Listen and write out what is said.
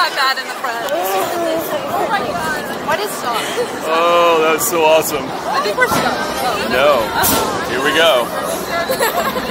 got bad in the front. oh my god. What is? Oh, that's so awesome. I think we're stuck. Oh, no. Here we go.